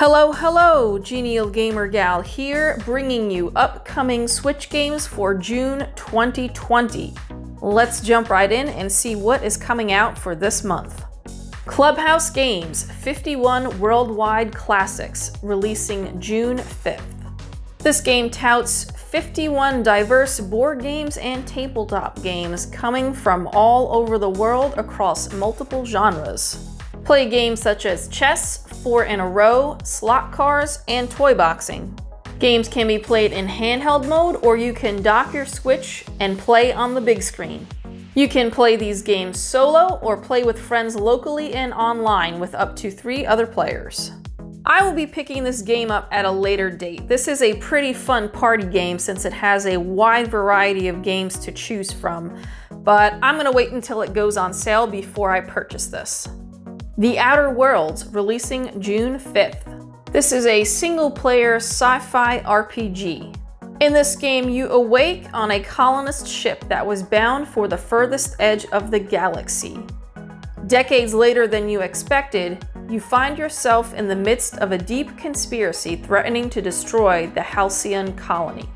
Hello, hello, Genial Gamer Gal here, bringing you upcoming Switch games for June 2020. Let's jump right in and see what is coming out for this month. Clubhouse Games 51 Worldwide Classics, releasing June 5th. This game touts 51 diverse board games and tabletop games coming from all over the world across multiple genres. Play games such as chess, four in a row, slot cars, and toy boxing. Games can be played in handheld mode or you can dock your Switch and play on the big screen. You can play these games solo or play with friends locally and online with up to three other players. I will be picking this game up at a later date. This is a pretty fun party game since it has a wide variety of games to choose from, but I'm gonna wait until it goes on sale before I purchase this. The Outer Worlds, releasing June 5th. This is a single player sci fi RPG. In this game, you awake on a colonist ship that was bound for the furthest edge of the galaxy. Decades later than you expected, you find yourself in the midst of a deep conspiracy threatening to destroy the Halcyon colony.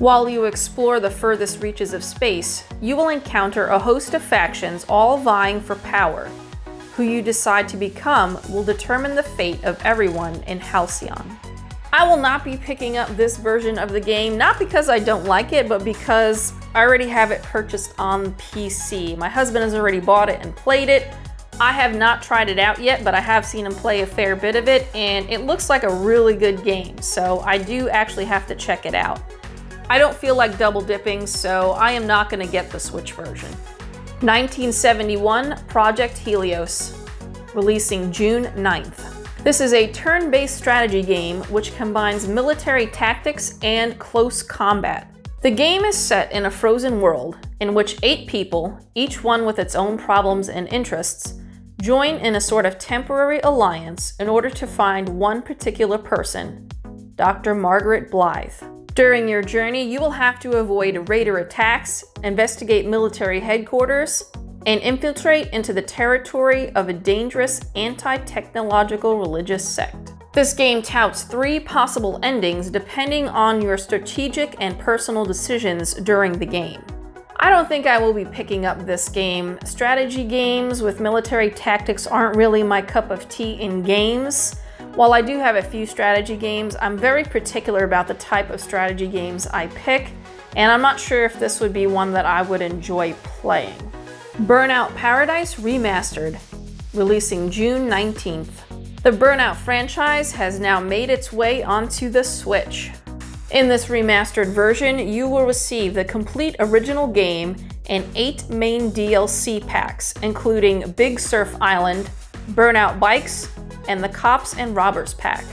While you explore the furthest reaches of space, you will encounter a host of factions all vying for power. Who you decide to become will determine the fate of everyone in Halcyon. I will not be picking up this version of the game, not because I don't like it, but because I already have it purchased on PC. My husband has already bought it and played it. I have not tried it out yet, but I have seen him play a fair bit of it, and it looks like a really good game, so I do actually have to check it out. I don't feel like double dipping, so I am not going to get the Switch version. 1971 Project Helios, releasing June 9th. This is a turn-based strategy game which combines military tactics and close combat. The game is set in a frozen world in which eight people, each one with its own problems and interests, join in a sort of temporary alliance in order to find one particular person, Dr. Margaret Blythe. During your journey, you will have to avoid raider attacks, investigate military headquarters, and infiltrate into the territory of a dangerous anti-technological religious sect. This game touts three possible endings depending on your strategic and personal decisions during the game. I don't think I will be picking up this game. Strategy games with military tactics aren't really my cup of tea in games. While I do have a few strategy games, I'm very particular about the type of strategy games I pick, and I'm not sure if this would be one that I would enjoy playing. Burnout Paradise Remastered, releasing June 19th. The Burnout franchise has now made its way onto the Switch. In this remastered version, you will receive the complete original game and eight main DLC packs, including Big Surf Island, Burnout Bikes, and the Cops and Robbers pack.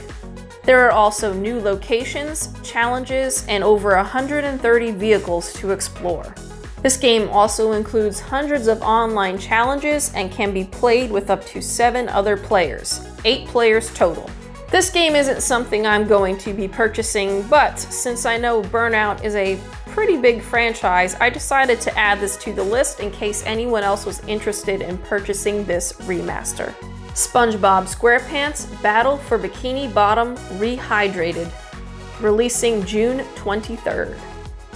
There are also new locations, challenges, and over 130 vehicles to explore. This game also includes hundreds of online challenges and can be played with up to seven other players, eight players total. This game isn't something I'm going to be purchasing, but since I know Burnout is a pretty big franchise, I decided to add this to the list in case anyone else was interested in purchasing this remaster. SpongeBob SquarePants Battle for Bikini Bottom Rehydrated, releasing June 23rd.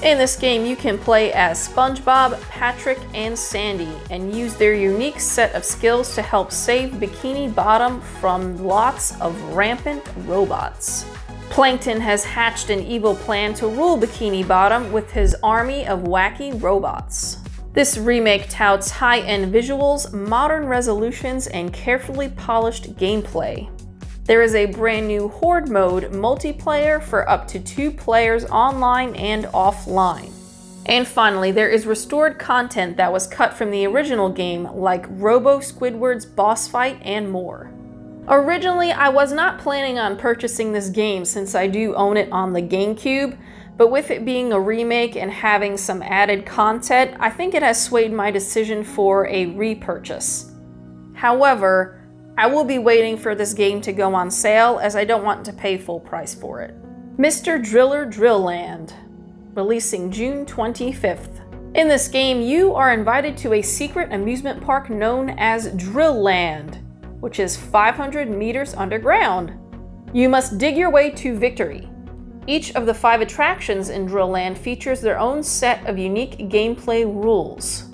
In this game, you can play as SpongeBob, Patrick, and Sandy and use their unique set of skills to help save Bikini Bottom from lots of rampant robots. Plankton has hatched an evil plan to rule Bikini Bottom with his army of wacky robots. This remake touts high-end visuals, modern resolutions, and carefully polished gameplay. There is a brand new Horde mode multiplayer for up to two players online and offline. And finally, there is restored content that was cut from the original game, like Robo Squidward's boss fight and more. Originally, I was not planning on purchasing this game since I do own it on the GameCube, but with it being a remake and having some added content, I think it has swayed my decision for a repurchase. However, I will be waiting for this game to go on sale as I don't want to pay full price for it. Mr. Driller Drill Land, releasing June 25th. In this game, you are invited to a secret amusement park known as Drill Land, which is 500 meters underground. You must dig your way to victory. Each of the five attractions in Drill Land features their own set of unique gameplay rules.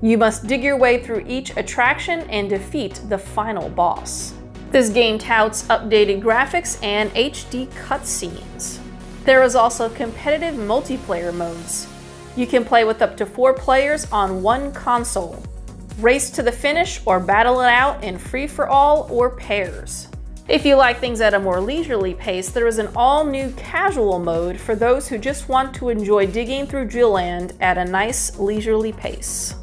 You must dig your way through each attraction and defeat the final boss. This game touts updated graphics and HD cutscenes. There is also competitive multiplayer modes. You can play with up to four players on one console. Race to the finish or battle it out in free for all or pairs. If you like things at a more leisurely pace, there is an all new casual mode for those who just want to enjoy digging through Drill Land at a nice leisurely pace.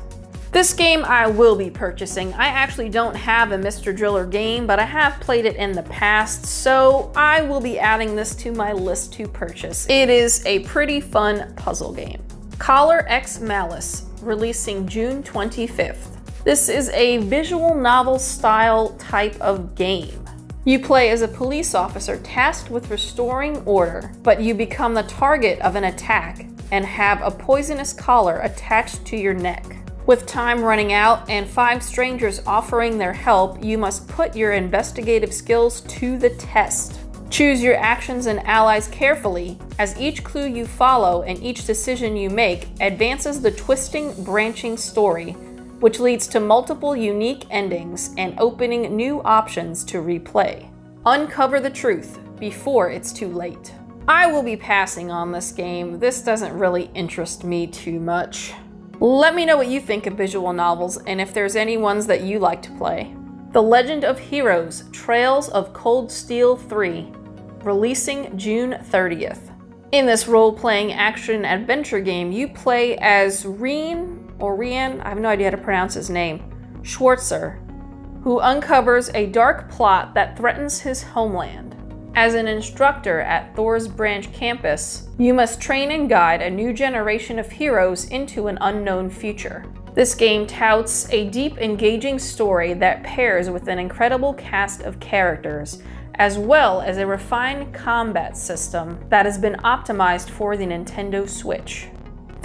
This game I will be purchasing. I actually don't have a Mr. Driller game, but I have played it in the past, so I will be adding this to my list to purchase. It is a pretty fun puzzle game. Collar X Malice, releasing June 25th. This is a visual novel style type of game. You play as a police officer tasked with restoring order, but you become the target of an attack and have a poisonous collar attached to your neck. With time running out and five strangers offering their help, you must put your investigative skills to the test. Choose your actions and allies carefully, as each clue you follow and each decision you make advances the twisting, branching story which leads to multiple unique endings and opening new options to replay. Uncover the truth before it's too late. I will be passing on this game. This doesn't really interest me too much. Let me know what you think of visual novels and if there's any ones that you like to play. The Legend of Heroes Trails of Cold Steel 3, releasing June 30th. In this role playing action adventure game, you play as Reen or Rian, I have no idea how to pronounce his name, Schwarzer, who uncovers a dark plot that threatens his homeland. As an instructor at Thor's Branch campus, you must train and guide a new generation of heroes into an unknown future. This game touts a deep, engaging story that pairs with an incredible cast of characters, as well as a refined combat system that has been optimized for the Nintendo Switch.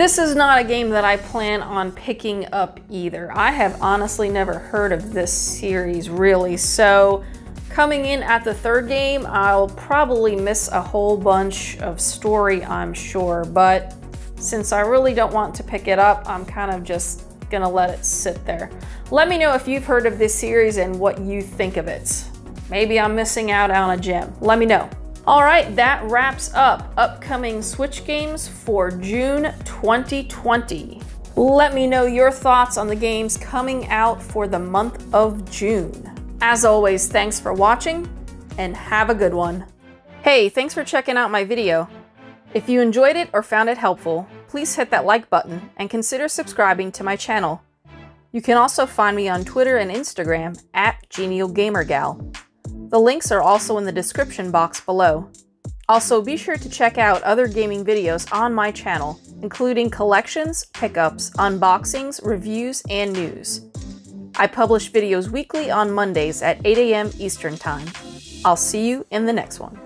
This is not a game that I plan on picking up either. I have honestly never heard of this series really, so coming in at the third game, I'll probably miss a whole bunch of story, I'm sure, but since I really don't want to pick it up, I'm kind of just gonna let it sit there. Let me know if you've heard of this series and what you think of it. Maybe I'm missing out on a gem. Let me know. All right, that wraps up upcoming Switch games for June 2020. Let me know your thoughts on the games coming out for the month of June. As always, thanks for watching and have a good one. Hey, thanks for checking out my video. If you enjoyed it or found it helpful, please hit that like button and consider subscribing to my channel. You can also find me on Twitter and Instagram at GenialGamerGal. The links are also in the description box below. Also, be sure to check out other gaming videos on my channel, including collections, pickups, unboxings, reviews, and news. I publish videos weekly on Mondays at 8 a.m. Eastern Time. I'll see you in the next one.